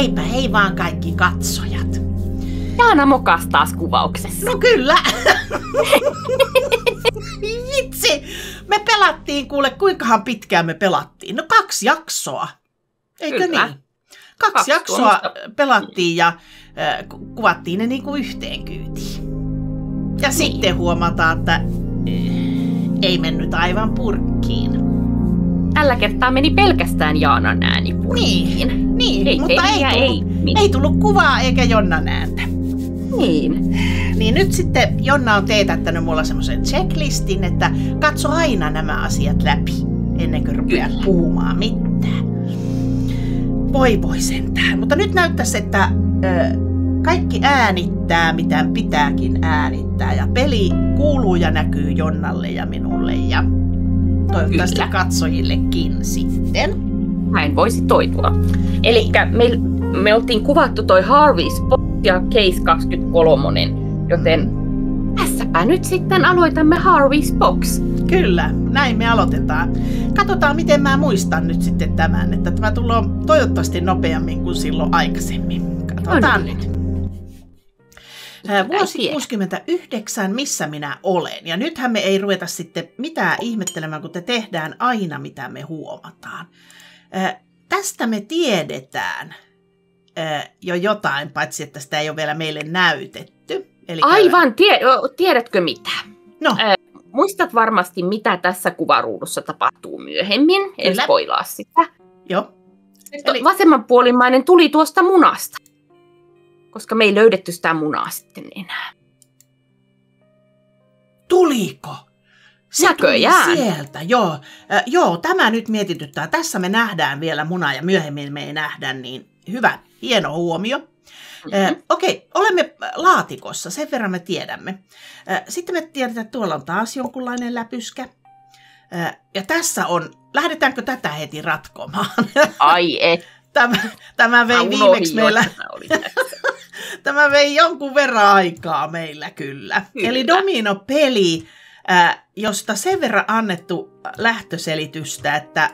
heipä hei vaan kaikki katsojat. Jaana mokas taas kuvauksessa. No kyllä. Vitsi. Me pelattiin, kuule, kuinkahan pitkään me pelattiin? No kaksi jaksoa. Eikö Kyllä. niin? Kaksi, Kaksi jaksoa tuommoista- pelattiin ja äh, ku- kuvattiin ne niin kuin yhteen kyytiin. Ja Niin. sitten huomataan, että äh, ei mennyt aivan purkkiin. Tällä kertaa meni pelkästään Jaanan ääni purkkiin. Niin, niin Ei mutta ei tullut, ei ei tullut kuvaa eikä Jonnan ääntä. Niin. Niin nyt sitten Jonna on teetättänyt mulla semmoisen checklistin, että katso aina nämä asiat läpi ennen kuin rupeat Kyllä. puhumaan mitään. Voi voi sentään. Mutta nyt näyttäisi, että ö, kaikki äänittää, mitä pitääkin äänittää. Ja peli kuuluu ja näkyy Jonnalle ja minulle ja toivottavasti Kyllä. katsojillekin sitten. Näin voisi toitua. Eli me, me oltiin kuvattu toi Harvey Spot ja Case 23, joten tässäpä nyt sitten aloitamme Harvey's Box. Kyllä, näin me aloitetaan. Katsotaan, miten mä muistan nyt sitten tämän, että tämä tulee toivottavasti nopeammin kuin silloin aikaisemmin. Katsotaan On. nyt. Ää, Vuosi tiedä. 69, missä minä olen. Ja nythän me ei ruveta sitten mitään ihmettelemään, kun te tehdään aina, mitä me huomataan. Tästä me tiedetään ää, jo jotain, paitsi että sitä ei ole vielä meille näytetty. Eli Aivan, tie, tiedätkö mitä? No, Muistat varmasti, mitä tässä kuvaruudussa tapahtuu myöhemmin. En spoilaa sitä. joo. Eli... Vasemmanpuolimmainen tuli tuosta munasta. Koska me ei löydetty sitä munaa sitten enää. Tuliko? Se Näköjään. tuli sieltä, joo. Äh, joo, tämä nyt mietityttää. Tässä me nähdään vielä muna ja myöhemmin me ei nähdä, niin hyvä, hieno huomio. Äh, Okei, olemme laatikossa, sen verran me tiedämme. Äh, Sitten me tiedetään, että tuolla on taas jonkunlainen läpyskä. Äh, Ja tässä on, lähdetäänkö tätä heti ratkomaan? Ai et. Tämä, tämä Mä vei unohdin viimeksi meillä mä tässä. Tämä vei jonkun verran aikaa meillä kyllä. Kyllä. Eli dominopeli, äh, josta sen verran annettu lähtöselitystä, että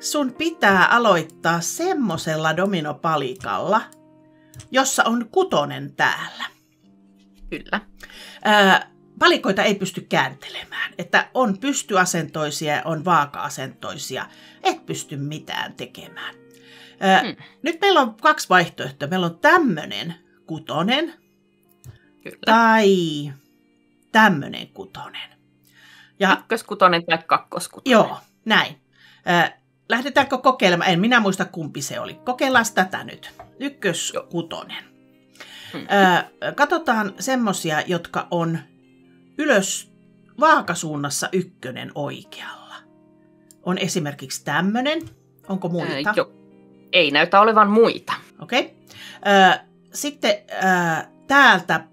sun pitää aloittaa semmosella dominopalikalla, jossa on kutonen täällä. Kyllä. Ää, palikoita ei pysty kääntelemään, että on pystyasentoisia ja on vaaka-asentoisia, et pysty mitään tekemään. Ää, Hmm. Nyt meillä on kaksi vaihtoehtoa. Meillä on tämmönen kutonen Kyllä. tai tämmönen kutonen. Ja Ykköskutonen tai kakkoskutonen. joo, näin. Ää, lähdetäänkö kokeilemaan? En minä muista kumpi se oli. Kokeillaan tätä nyt. Ykköskutonen. Hmm. Katsotaan semmosia, jotka on ylös vaakasuunnassa ykkönen oikealla. On esimerkiksi tämmönen. Onko muita? Ää, jo. Ei näytä olevan muita. Okei. Okay. Sitten ää, täältä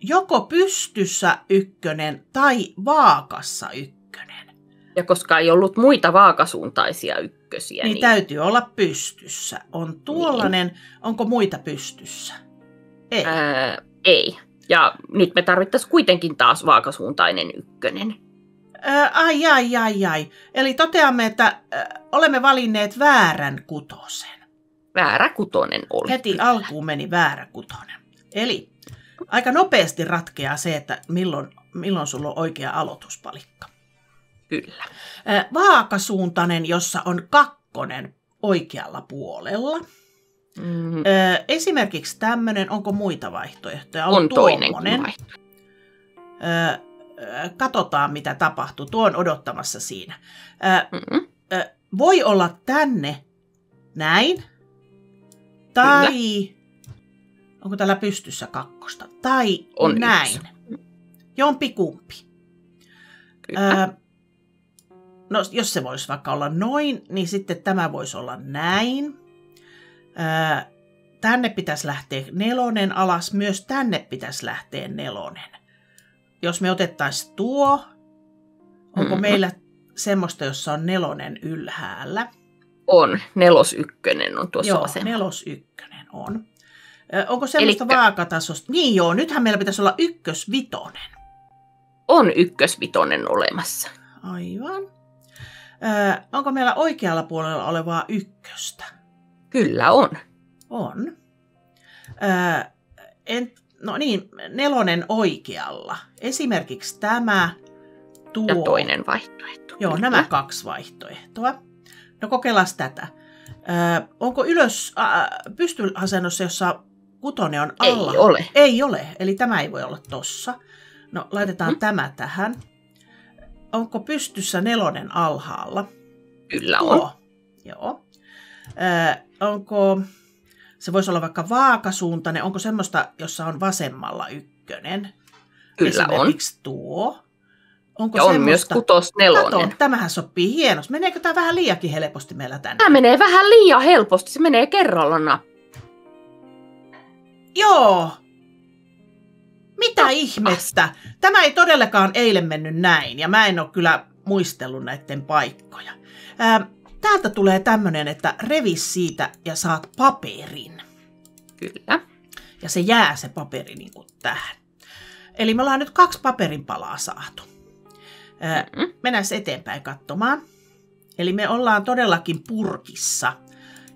joko pystyssä ykkönen tai vaakassa ykkönen. Ja koska ei ollut muita vaakasuuntaisia ykkösiä, Niin, niin, täytyy olla pystyssä. On tuollainen, onko muita pystyssä? Ei. ää, ei. Ja nyt me tarvittaisiin kuitenkin taas vaakasuuntainen ykkönen. Ää, ai, ai, ai, ai. Eli toteamme, että ää, olemme valinneet väärän kutosen. Väärä kutonen oli. Heti kyllä. alkuun meni väärä kutonen. Eli aika nopeasti ratkeaa se, että milloin, milloin sulla on oikea aloituspalikka. Kyllä. Ää, Vaakasuuntainen, jossa on kakkonen oikealla puolella. Mm, Ää, Esimerkiksi tämmöinen, onko muita vaihtoehtoja? on toinen tuommoinen. vaihtoehto. Katsotaan, mitä tapahtuu. Tuo on odottamassa siinä. Mm, ää, Voi olla tänne näin. Tai onko täällä pystyssä kakkosta? Tai On näin. yksi. Jompikumpi. Kyllä. Ää, no, jos se voisi vaikka olla noin, niin sitten tämä voisi olla näin. Ää, tänne pitäisi lähteä nelonen alas, myös tänne pitäisi lähteä nelonen. Jos me otettaisiin tuo, onko Mhm. meillä semmoista, jossa on nelonen ylhäällä? on. Nelos ykkönen on tuossa Joo, vasemmalla. nelos ykkönen on. Ö, Onko semmoista Elikkä- vaakatasosta? Niin joo, nythän meillä pitäisi olla ykkösvitonen. On ykkösvitonen olemassa. Aivan. Ö, onko meillä oikealla puolella olevaa ykköstä? Kyllä on. On. Öö, en, no niin, nelonen oikealla. Esimerkiksi tämä, tuo. Ja toinen vaihtoehto. Joo, nämä kaksi vaihtoehtoa. No kokeillaan tätä. Öö, onko ylös äh, pystyasennossa, jossa kutonen on alla? Ei ole. Ei ole, eli tämä ei voi olla tossa. No laitetaan mm-hmm. tämä tähän. Onko pystyssä nelonen alhaalla? Kyllä on. Tuo. Joo. Öö, onko, se voisi olla vaikka vaakasuuntainen, onko semmoista, jossa on vasemmalla ykkönen? Kyllä Esimerkiksi on. tuo. Onko ja on myös kutos nelonen. Kato, tämähän sopii hienosti. Meneekö tämä vähän liiakin helposti meillä tänne? Tämä menee vähän liian helposti. Se menee kerralla nappi. Joo. Mitä no, ihmettä? Tämä ei todellakaan eilen mennyt näin, ja mä en ole kyllä muistellut näiden paikkoja. Ää, täältä tulee tämmöinen, että revi siitä ja saat paperin. Kyllä. Ja se jää se paperi niin kuin tähän. Eli me ollaan nyt kaksi paperin palaa saatu. Mm-hmm. Mennään eteenpäin katsomaan. Eli me ollaan todellakin purkissa.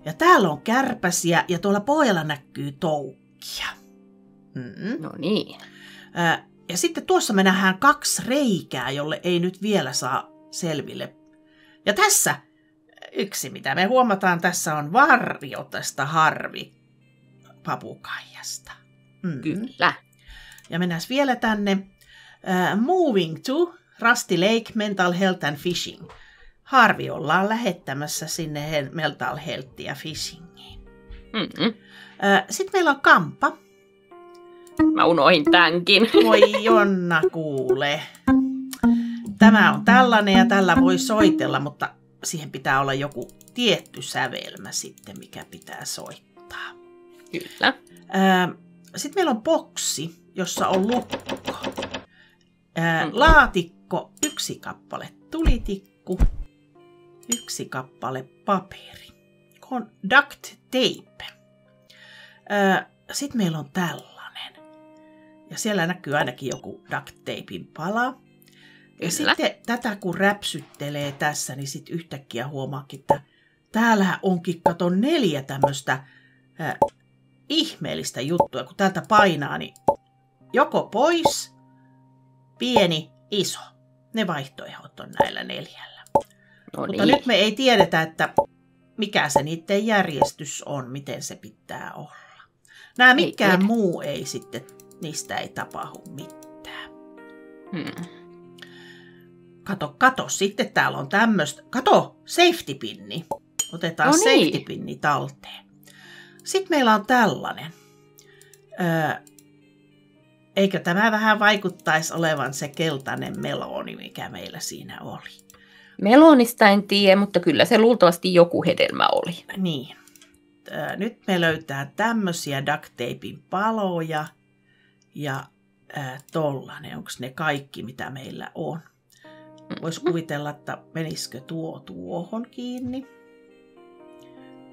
Ja täällä on kärpäsiä ja tuolla pohjalla näkyy toukkia. Mm-hmm. No niin. Ja sitten tuossa me nähdään kaksi reikää, jolle ei nyt vielä saa selville. Ja tässä yksi, mitä me huomataan, tässä on varjo tästä harvi papukaijasta. Mm. Kyllä. Ja mennään vielä tänne. Uh, moving to Rusty Lake Mental Health and Fishing. Harvi ollaan lähettämässä sinne Mental Healthia Fishingiin. Mm-hmm. Sitten meillä on Kampa. Mä unohin tämänkin. Voi Jonna kuule. Tämä on tällainen ja tällä voi soitella, mutta siihen pitää olla joku tietty sävelmä sitten, mikä pitää soittaa. Kyllä. Sitten meillä on boksi, jossa on lukko. Mm. Laatikko, yksi kappale tulitikku, yksi kappale paperi. Duct tape. Sitten meillä on tällainen. Ja siellä näkyy ainakin joku duct tapein pala. Ja Kyllä. sitten tätä kun räpsyttelee tässä, niin sitten yhtäkkiä huomaakin, että täällä onkin, kato, neljä tämmöistä äh, ihmeellistä juttua. Kun täältä painaa, niin joko pois, pieni, iso. Ne vaihtoehdot on näillä neljällä. No Mutta niin. nyt me ei tiedetä, että mikä se niiden järjestys on, miten se pitää olla. Nämä mikään ei muu ei sitten, niistä ei tapahdu mitään. Hmm. Kato, kato, sitten täällä on tämmöistä. Kato, safety pinni. Otetaan no niin. safety pinni talteen. Sitten meillä on tällainen. Öö, eikö tämä vähän vaikuttaisi olevan se keltainen meloni, mikä meillä siinä oli? Melonista en tiedä, mutta kyllä se luultavasti joku hedelmä oli. Niin. Nyt me löytää tämmöisiä duct tapein paloja ja äh, tollanen. Onko ne kaikki, mitä meillä on? Voisi kuvitella, että menisikö tuo tuohon kiinni.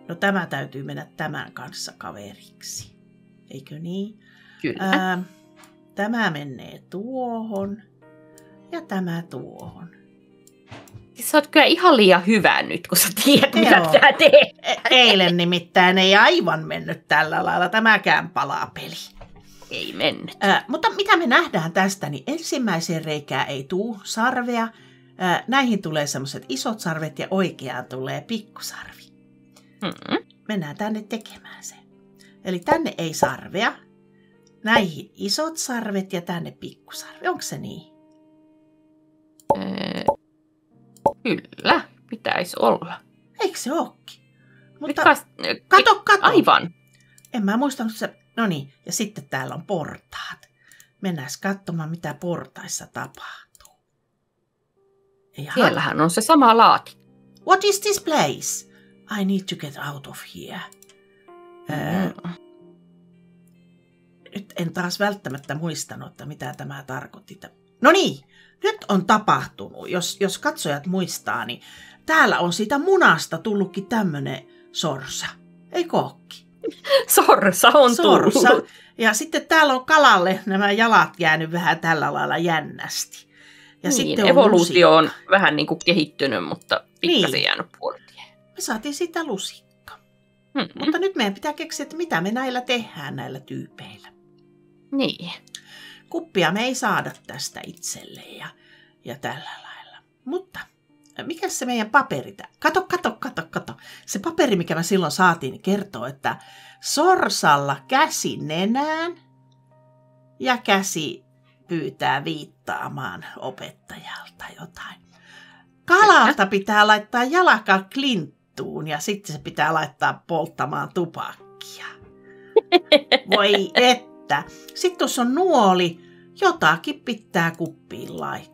No tämä täytyy mennä tämän kanssa kaveriksi. Eikö niin? Kyllä. Ää, tämä menee tuohon ja tämä tuohon. Sä oot kyllä ihan liian hyvä nyt, kun sä tiedät, Joo. mitä sä teet. Eilen nimittäin ei aivan mennyt tällä lailla tämäkään peli. Ei mennyt. Äh, mutta mitä me nähdään tästä, niin ensimmäiseen reikään ei tuu sarvea. Äh, näihin tulee semmoiset isot sarvet ja oikeaan tulee pikkusarvi. Mm-hmm. Mennään tänne tekemään se. Eli tänne ei sarvea, näihin isot sarvet ja tänne pikkusarvi. Onko se niin? Ee, kyllä, pitäisi olla. Eikö se ookin? Mutta Kas, kato, kato. Aivan. En mä muistanut se. No niin, ja sitten täällä on portaat. Mennään katsomaan, mitä portaissa tapahtuu. Jaha. Siellähän on se sama laati. What is this place? I need to get out of here. Mm. nyt en taas välttämättä muistanut, että mitä tämä tarkoitti. No niin, nyt on tapahtunut. Jos, jos katsojat muistaa, niin täällä on siitä munasta tullutkin tämmöinen sorsa. Ei kookki. Sorsa on sorsa. tullut. Ja sitten täällä on kalalle nämä jalat jäänyt vähän tällä lailla jännästi. Ja niin, sitten on evoluutio lusikka. on vähän niin kuin kehittynyt, mutta pikkasen niin. jäänyt puolelle. Me saatiin sitä lusikka. Mm-mm. Mutta nyt meidän pitää keksiä, että mitä me näillä tehdään näillä tyypeillä. Niin. Kuppia me ei saada tästä itselle ja, ja tällä lailla. Mutta mikä se meidän paperi? Kato, kato, kato, kato. Se paperi, mikä me silloin saatiin, niin kertoo, että sorsalla käsi nenään ja käsi pyytää viittaamaan opettajalta jotain. Kalalta pitää laittaa jalka klinttuun ja sitten se pitää laittaa polttamaan tupakkia. Voi että. Sitten tuossa on nuoli, jotakin pitää kuppiin laittaa.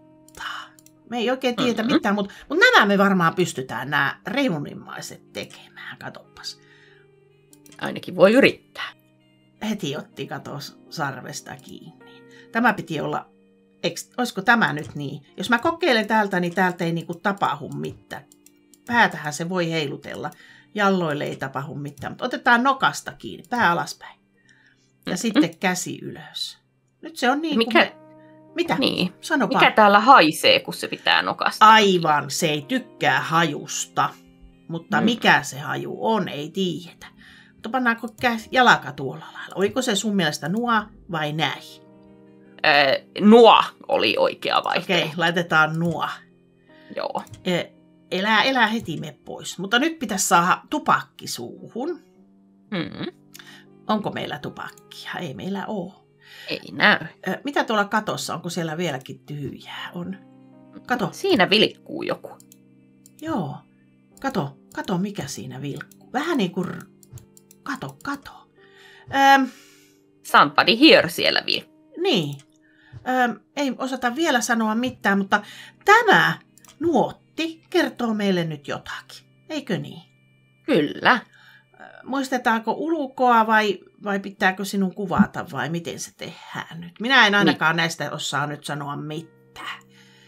Me ei oikein tiedä Mhm. mitään, mutta, mutta nämä me varmaan pystytään nämä reunimaiset tekemään. Katoppas. Ainakin voi yrittää. Heti otti katos sarvesta kiinni. Tämä piti olla, eks, olisiko tämä nyt niin? Jos mä kokeilen täältä, niin täältä ei niinku tapahdu mitään. Päätähän se voi heilutella. Jalloille ei tapahdu mitään, mutta otetaan nokasta kiinni, pää alaspäin. Ja Mhm. sitten käsi ylös. Nyt se on niin kuin Mikä- me... Mitä? Niin. Sano Mikä täällä haisee, kun se pitää nokasta? Aivan, se ei tykkää hajusta. Mutta Mm. mikä se haju on, ei tiedetä. Mutta pannaanko jalaka tuolla lailla? Oliko se sun mielestä nuo vai näin? Öö, nuo oli oikea vaihtoehto. Okei, laitetaan nuo. Joo. E, Elää, elää heti me pois. Mutta nyt pitäisi saada tupakki suuhun. Mm. Onko meillä tupakkia? Ei meillä ole. Ei näy. Mitä tuolla katossa? Onko siellä vieläkin tyhjää? On. Kato. Siinä vilkkuu joku. Joo. Kato. Kato, mikä siinä vilkkuu. Vähän niin kuin... Kato, kato. Öm, Somebody here siellä vilkkuu. niin. Öm, ei osata vielä sanoa mitään, mutta tämä nuotti kertoo meille nyt jotakin. Eikö niin? Kyllä. muistetaanko ulkoa vai, vai pitääkö sinun kuvata vai miten se tehdään nyt? Minä en ainakaan näistä osaa nyt sanoa mitään.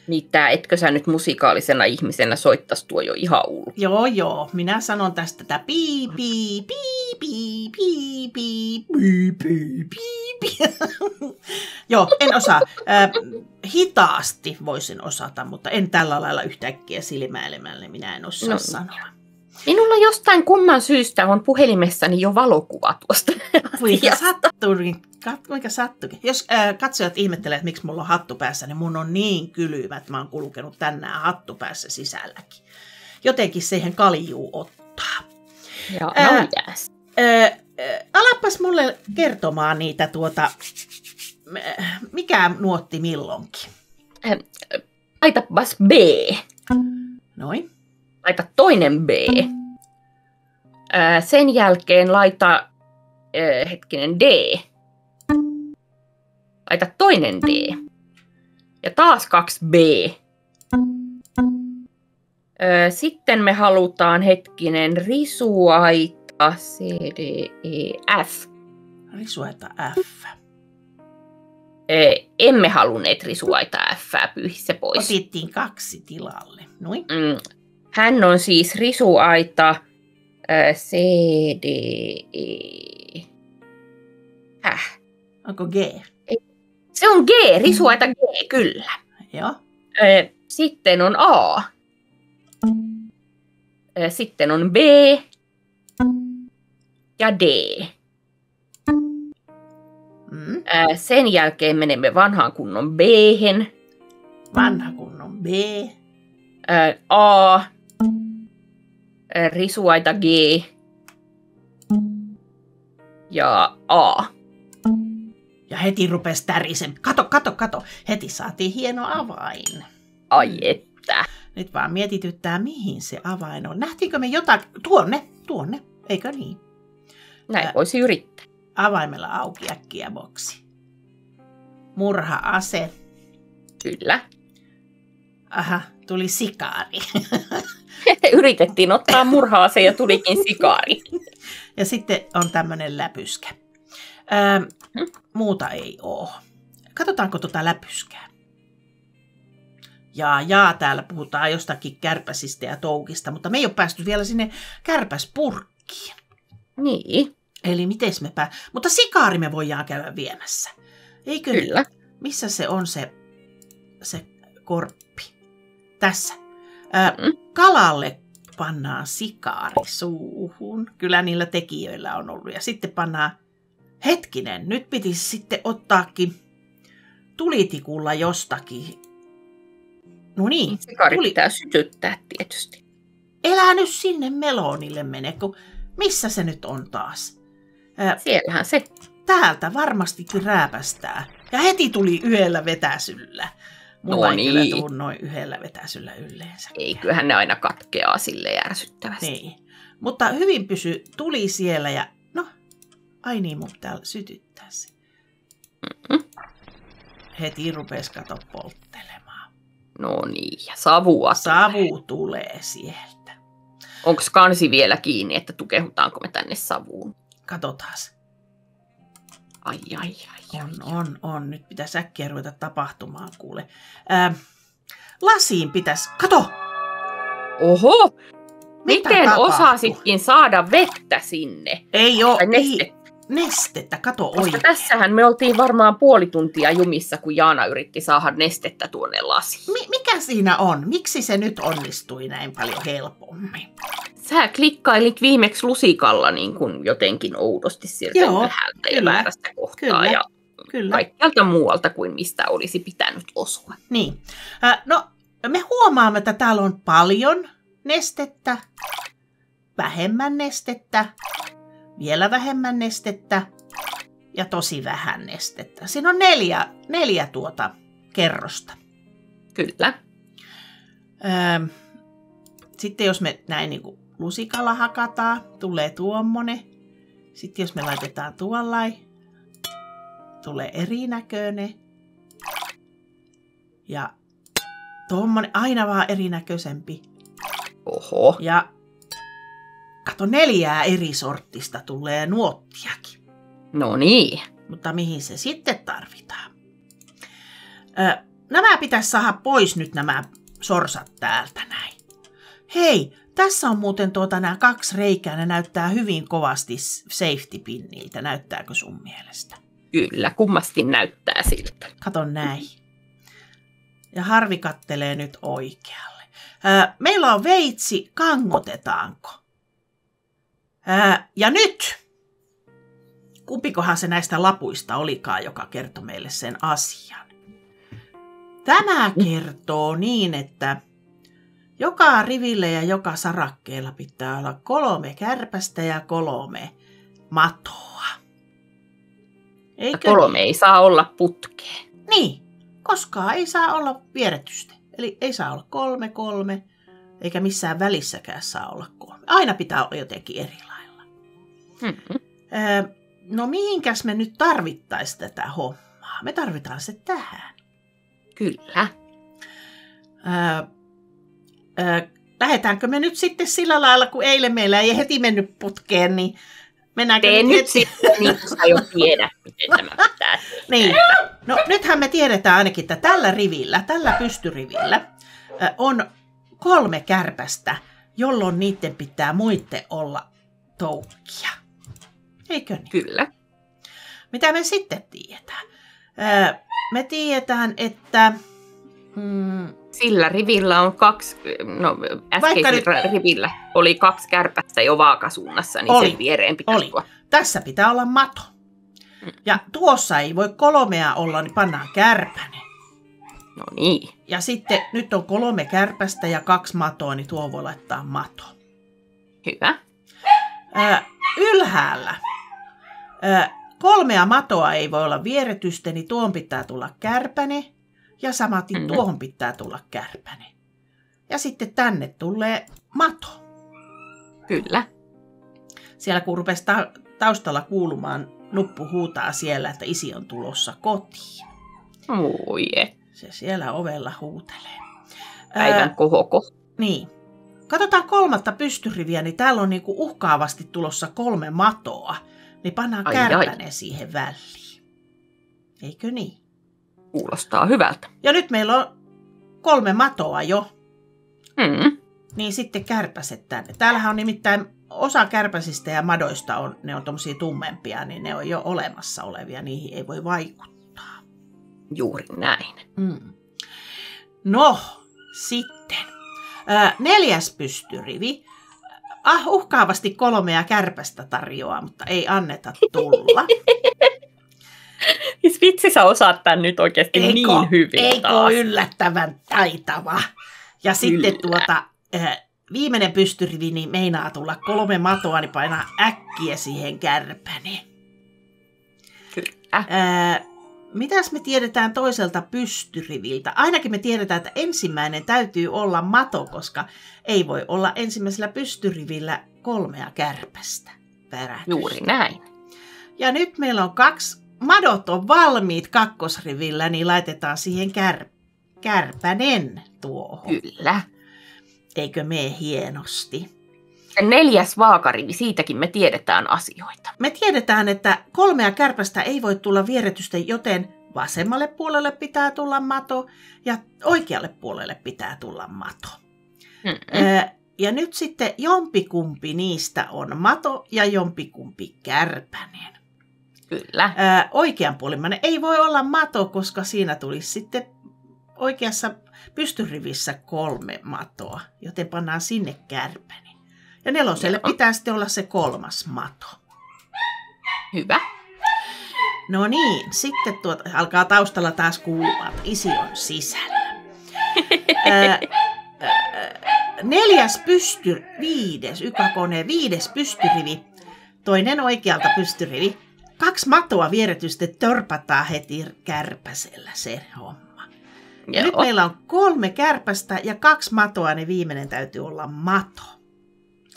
Mitä, etkö sä nyt musikaalisena ihmisenä soittas tuo jo ihan ulkoa? Joo, joo, minä sanon tästä tätä pii, pii, pii, pii, pii, pii, pii, pii, pii, pii. Joo, en osaa. Äh, hitaasti voisin osata, mutta en tällä lailla yhtäkkiä silmäilemällä, minä en osaa No. sanoa. Minulla jostain kumman syystä on puhelimessani jo valokuva tuosta. Kuinka kat, kuinka sattukin. Jos äh, katsojat ihmettelee, että miksi mulla on hattu päässä, niin mun on niin kylmä, että mä oon kulkenut tänään hattu päässä sisälläkin. Jotenkin siihen kaljuu ottaa. Ja Ää, no yes. Ö, ö, alapas mulle kertomaan niitä tuota, ö, mikä nuotti milloinkin. Laitapas B. Noin. Laita toinen B. Ää, sen jälkeen laita, ää, hetkinen, D. Laita toinen D. Ja taas kaksi B. Ää, sitten me halutaan hetkinen risuaita C, D, E, F. Risueta F. Emme halunneet risuaita F, pyyhi se pois. Otettiin kaksi tilalle. Noin. Mm. Hän on siis risuaita ää, C, D, E. Häh? Onko G? Se on G, risuaita G, kyllä. Joo. Sitten on A. Sitten on B. Ja D. Mm. Sen jälkeen menemme vanhaan kunnon b Vanha kunnon B. A. Risuaita G. Ja A. Ja heti rupesi tärisen. Kato, kato, kato. Heti saatiin hieno avain. Ai että. Nyt vaan mietityttää, mihin se avain on. Nähtiinkö me jotakin? Tuonne, tuonne. Eikö niin? Näin Ää. voisi yrittää. Avaimella auki äkkiä boksi. Murha-ase. Kyllä. Aha, tuli sikaari. Yritettiin ottaa murhaa se ja tulikin sikaari. Ja sitten on tämmöinen läpyskä. Öö, muuta ei oo. Katsotaanko tuota läpyskää. Ja jaa, täällä puhutaan jostakin kärpäsistä ja toukista, mutta me ei ole päästy vielä sinne kärpäspurkkiin. Niin, Eli miten me pää... Mutta sikaari me voidaan käydä viemässä. Eikö niin? kyllä. Missä se on se, se korppi? Tässä. Ää, Mm. Kalalle pannaan sikaari suuhun. Kyllä niillä tekijöillä on ollut. Ja sitten pannaan, hetkinen, nyt pitisi sitten ottaakin tulitikulla jostakin. No niin, Sikari tuli. pitää sytyttää tietysti. elää nyt sinne melonille mene, kun missä se nyt on taas? Ää, Siellähän se. täältä varmastikin rääpästää. Ja heti tuli yhdellä vetäsyllä. Mulla No ei kyllä niin. tuu noin yhdellä vetäsyllä yleensä. Ei, kyllähän ne aina katkeaa sille järsyttävästi. Niin. Mutta hyvin pysy, tuli siellä ja no, ai niin, mun pitää sytyttää se. Mm-mm. Heti rupes kato polttelemaan. No niin, ja savua. Savu tulee sieltä. Onko kansi vielä kiinni, että tukehutaanko me tänne savuun? Katotaas. Ai, ai, ai. ai. On, on, on. Nyt pitäisi äkkiä ruveta tapahtumaan, kuule. Ää, lasiin pitäisi... Kato! Oho, Mitä miten tapahtui? osasitkin saada vettä sinne? Ei oo, Tai ei, nestettä. kato Koska oikein. tässähän me oltiin varmaan puoli tuntia jumissa, kun Jaana yritti saada nestettä tuonne lasiin. Mi- mikä siinä on? Miksi se nyt onnistui näin paljon helpommin? Sä klikkailit viimeksi lusikalla niin kuin jotenkin oudosti sieltä Joo, ylhäältä ja kyllä, väärästä kohtaa kyllä, ja Kyllä. kaikkialta muualta kuin mistä olisi pitänyt osua. Niin. Äh, no, me huomaamme, että täällä on paljon nestettä, vähemmän nestettä, vielä vähemmän nestettä ja tosi vähän nestettä. Siinä on neljä, neljä tuota kerrosta. Kyllä. Öö, sitten jos me näin niin kuin lusikalla hakataan, tulee tuommoinen. Sitten jos me laitetaan tuollai, tulee erinäköinen. Ja tuommoinen aina vaan erinäköisempi. Oho. Ja kato neljää eri sorttista tulee nuottiakin. No niin. Mutta mihin se sitten tarvitaan? Ö, nämä pitäisi saada pois nyt nämä sorsat täältä näin. Hei, tässä on muuten tuota nämä kaksi reikää, ne näyttää hyvin kovasti safety pinniltä. Näyttääkö sun mielestä? Kyllä, kummasti näyttää siltä. Kato näin. Ja Harvi kattelee nyt oikealle. Meillä on veitsi, kangotetaanko? Ää, ja nyt! Kumpikohan se näistä lapuista olikaan, joka kertoi meille sen asian? Tämä kertoo niin, että joka riville ja joka sarakkeella pitää olla kolme kärpästä ja kolme matoa. Eikö kolme ei saa olla putkeen. niin, koskaan ei saa olla vieretystä. Eli ei saa olla kolme kolme, eikä missään välissäkään saa olla kolme. Aina pitää olla jotenkin eri lailla. Mm-hmm. Öö, no mihinkäs me nyt tarvittaisiin tätä hommaa? Me tarvitaan se tähän. Kyllä. Öö, öö, lähdetäänkö me nyt sitten sillä lailla, kun eilen meillä ei heti mennyt putkeen, niin mennäänkö Tee nyt heti? sitten, niin sä jo tiedät, miten tämä pitää tehdä. Niin. No nythän me tiedetään ainakin, että tällä rivillä, tällä pystyrivillä on kolme kärpästä, jolloin niiden pitää muiden olla toukkia. Eikö niin? Kyllä. Mitä me sitten tiedetään? Me tiedetään, että mm, Sillä rivillä on kaksi, no äskeisellä rivillä oli kaksi kärpästä jo vaakasuunnassa, niin Oli. sen viereen pitäisi Oli. tässä pitää olla mato. Ja tuossa ei voi kolmea olla, niin pannaan kärpänen. No niin, Ja sitten nyt on kolme kärpästä ja kaksi matoa, niin tuo voi laittaa mato. hyvä. Ää, ylhäällä kolmea matoa ei voi olla vieretystä, niin tuon pitää tulla kärpäne ja samatin Mm. tuohon pitää tulla kärpäne. Ja sitten tänne tulee mato. Kyllä. Siellä kun rupesi ta- taustalla kuulumaan, nuppu huutaa siellä, että isi on tulossa kotiin. Oi. Se siellä ovella huutelee. päivän kohoko. Niin. Katsotaan kolmatta pystyriviä, niin täällä on niinku uhkaavasti tulossa kolme matoa. Niin pannaan Ai, kärpäne siihen väliin. Eikö niin? Kuulostaa hyvältä. Ja nyt meillä on kolme matoa jo, Mm. niin sitten kärpäset tänne. Täällähän on nimittäin osa kärpäsistä ja madoista on, ne on tommosia tummempia, niin ne on jo olemassa olevia, niihin ei voi vaikuttaa. Juuri näin. Mm. No, sitten. Ää, neljäs pystyrivi. Ah, uhkaavasti kolmea kärpästä tarjoaa, mutta ei anneta tulla. Siis vitsi, sä osaat tämän nyt oikeasti eikö, niin hyvin Eikö taas. yllättävän taitava? Ja sitten tuota, äh, viimeinen pystyrivi niin meinaa tulla kolme matoa, niin painaa äkkiä siihen kärpäni. Kyllä. Äh, mitäs me tiedetään toiselta pystyriviltä? Ainakin me tiedetään, että ensimmäinen täytyy olla mato, koska ei voi olla ensimmäisellä pystyrivillä kolmea kärpästä peräkkäin. Juuri näin. Ja nyt meillä on kaksi, madot on valmiit kakkosrivillä, niin laitetaan siihen kär, kärpänen tuohon. Kyllä. Eikö mene hienosti? Neljäs vaakarivi, siitäkin me tiedetään asioita. Me tiedetään, että kolmea kärpästä ei voi tulla vieretystä, joten vasemmalle puolelle pitää tulla mato ja oikealle puolelle pitää tulla mato. Mm-mm. Ja nyt sitten jompikumpi niistä on mato ja jompikumpi kärpänen. Kyllä. Oikeanpuolimmainen ei voi olla mato, koska siinä tulisi sitten oikeassa pystyrivissä kolme matoa, joten pannaan sinne kärpäni. Ja neloselle Joo. pitää sitten olla se kolmas mato. Hyvä. No niin, sitten tuota, alkaa taustalla taas kuulua, että isi on sisällä. Ää, ää, neljäs pysty, viides, ykakone, viides pystyrivi, toinen oikealta pystyrivi. Kaksi matoa vieretystä törpätään heti kärpäsellä se homma. Ja Joo. nyt meillä on kolme kärpästä ja kaksi matoa, niin viimeinen täytyy olla mato.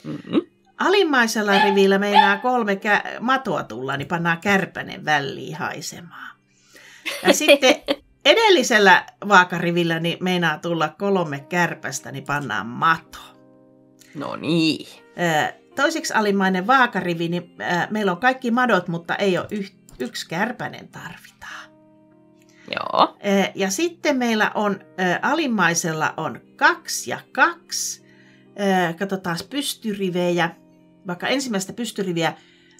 Mm-mm. Alimmaisella rivillä meinaa kolme kä- matoa tulla, niin pannaan kärpänen väliin haisemaan. Ja sitten edellisellä vaakarivillä niin meinaa tulla kolme kärpästä, niin pannaan mato. No niin. Ää, Toisiksi alimmainen vaakarivi, niin meillä on kaikki madot, mutta ei ole yh- yksi kärpänen tarvitaan. Joo. Ja sitten meillä on alimmaisella on kaksi ja kaksi. Katsotaan pystyrivejä. Vaikka ensimmäistä pystyriviä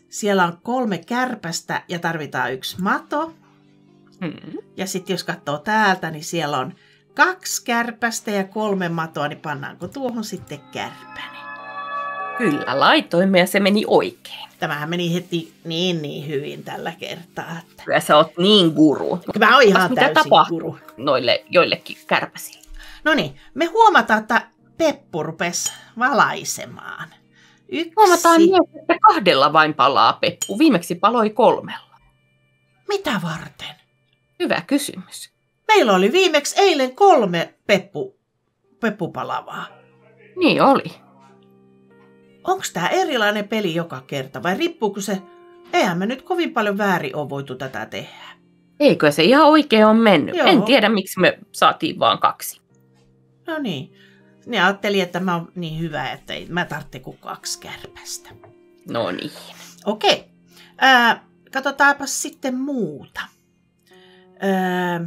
siellä on kolme kärpästä ja tarvitaan yksi mato. Mm. Ja sitten jos katsoo täältä, niin siellä on kaksi kärpästä ja kolme matoa, niin pannaanko tuohon sitten kärpäni? Kyllä, laitoimme ja se meni oikein. Tämähän meni heti niin niin hyvin tällä kertaa. Että... Kyllä sä oot niin guru Mä oon ihan mitä täysin tapahtuu? guru. noille joillekin kärpäsille. No niin, me huomataan, että Peppu rupesi valaisemaan. Yksi. Huomataan myös, että kahdella vain palaa Peppu. Viimeksi paloi kolmella. Mitä varten? Hyvä kysymys. Meillä oli viimeksi eilen kolme Peppu, Peppupalavaa. Niin oli. Onko tämä erilainen peli joka kerta vai riippuuko se? Eihän me nyt kovin paljon väärin ole voitu tätä tehdä. Eikö se ihan oikein on mennyt? Joo. En tiedä, miksi me saatiin vaan kaksi. No niin. Ne ajatteli, että mä oon niin hyvä, että ei mä tarvitse kuin kaksi kärpästä. No niin. Okei. Ää, katsotaanpa sitten muuta. Ää,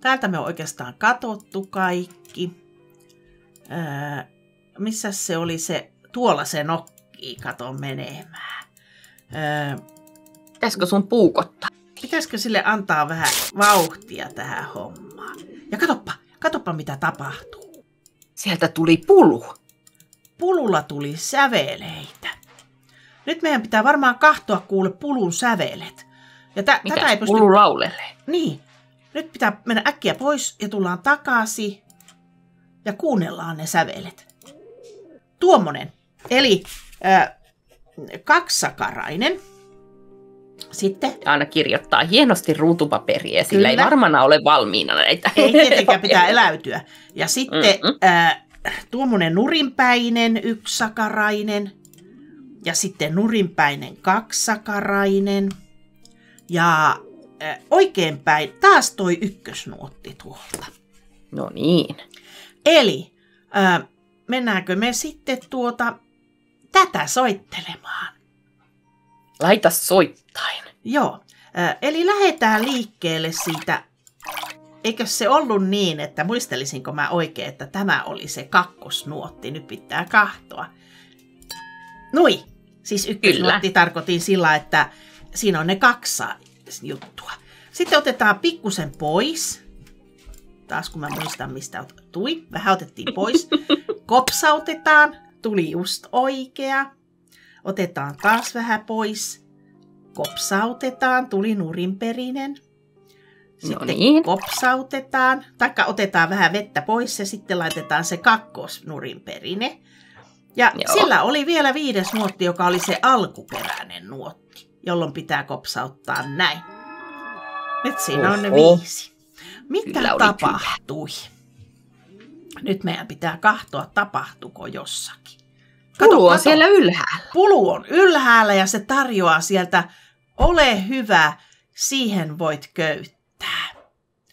täältä me on oikeastaan katottu kaikki. Ää, missä se oli se, tuolla se nokki, kato menemään. Ää, Pitäisikö sun puukottaa? pitäisikö sille antaa vähän vauhtia tähän hommaan? Ja katoppa, katoppa mitä tapahtuu. Sieltä tuli pulu. Pululla tuli säveleitä. Nyt meidän pitää varmaan kahtoa kuule pulun sävelet. Ja tä, tätä ei Mitäs pysty... pulu laulelle? Niin. Nyt pitää mennä äkkiä pois ja tullaan takaisin ja kuunnellaan ne sävelet. Tuommoinen. Eli äh, kaksakarainen. Sitten aina kirjoittaa hienosti ruutupaperiin, sillä ei varmana ole valmiina näitä. ei tietenkään pitää eläytyä. Ja sitten Mm-mm. äh, tuommoinen nurinpäinen yksisakarainen. Ja sitten nurinpäinen kaksisakarainen. Ja äh, oikeinpäin taas toi ykkösnuotti tuolta. No niin. Eli äh, mennäänkö me sitten tuota tätä soittelemaan? Laita soittain. Joo. Eli lähdetään liikkeelle siitä. Eikö se ollut niin, että muistelisinko mä oikein, että tämä oli se kakkosnuotti, nyt pitää kahtoa. Nui, siis ykkösnuotti tarkoitin sillä, että siinä on ne kaksi juttua. Sitten otetaan pikkusen pois. Taas kun mä muistan, mistä tui. Vähän otettiin pois. Kopsautetaan tuli just oikea. Otetaan taas vähän pois. Kopsautetaan, tuli nurinperinen. Sitten No niin. kopsautetaan, taikka otetaan vähän vettä pois ja sitten laitetaan se kakkosnurinperine. Ja Joo. sillä oli vielä viides nuotti, joka oli se alkuperäinen nuotti, jolloin pitää kopsauttaa näin. Nyt siinä on ne Oho. viisi. Mitä Kyllä tapahtui? Nyt meidän pitää kahtoa, tapahtuko jossakin. Kato, Pulu on kato. siellä ylhäällä. Pulu on ylhäällä ja se tarjoaa sieltä, ole hyvä, siihen voit köyttää.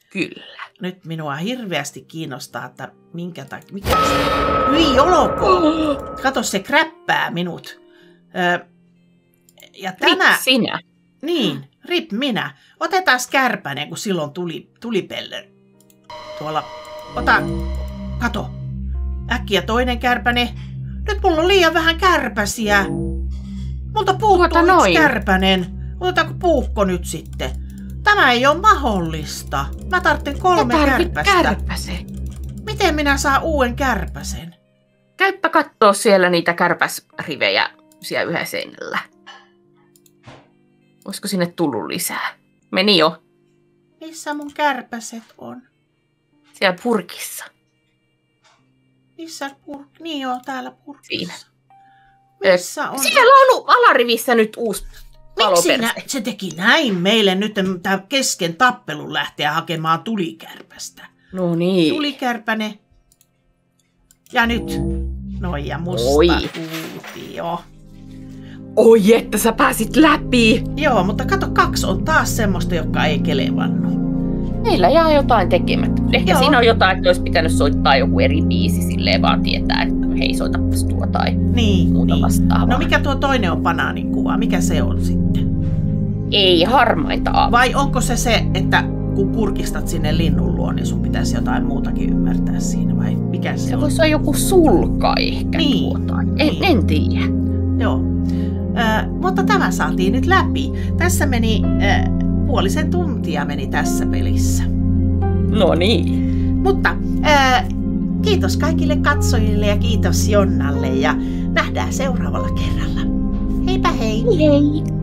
Kyllä. Nyt minua hirveästi kiinnostaa, että minkä takia, mikä se Hyi olkoon. Kato, se kräppää minut. Ö, ja tämä, Rip sinä. niin, rip minä. Otetaan kärpänen, kun silloin tuli, tuli pelle. Tuolla, ota, kato. Äkkiä toinen kärpäne. Nyt mulla on liian vähän kärpäsiä. Multa puuttuu Tuota yksi noin. kärpänen. Otetaanko puukko nyt sitten? Tämä ei ole mahdollista. Mä tarvitsen kolme Sä tarvit kärpästä. kärpäsen. Miten minä saan uuden kärpäsen? Käyppä kattoo siellä niitä kärpäsrivejä siellä yhä seinällä. Olisiko sinne tullut lisää? Meni jo Missä mun kärpäset on? siellä purkissa. Missä pur... Niin joo, täällä purkissa. Missä on? Siellä on ollut alarivissä nyt uusi Miksi nä- se teki näin meille nyt tää kesken tappelun lähteä hakemaan tulikärpästä? No niin. Tulikärpäne. Ja nyt. Noin ja musta Oi. kuutio. Oi, että sä pääsit läpi. Joo, mutta kato, kaksi on taas semmoista, joka ei kelevannut. Meillä jää jotain tekemättä. Ehkä Joo. siinä on jotain, että olisi pitänyt soittaa joku eri biisi silleen vaan tietää, että hei soitapas tuo tai Niin, muuta niin. vastaavaa. No mikä tuo toinen on banaanin kuva? Mikä se on sitten? Ei harmainta. Vai onko se se, että kun kurkistat sinne linnun luo, niin sun pitäisi jotain muutakin ymmärtää siinä? Vai mikä se Se on? voisi olla joku sulka ehkä Niin. tuota. En, Niin. en tiedä. Joo. Ö, mutta tämä saatiin nyt läpi. Tässä meni ö, puolisen tuntia meni tässä pelissä. No niin. Mutta ö, kiitos kaikille katsojille ja kiitos Jonnalle ja nähdään seuraavalla kerralla. Heipä hei! Hei.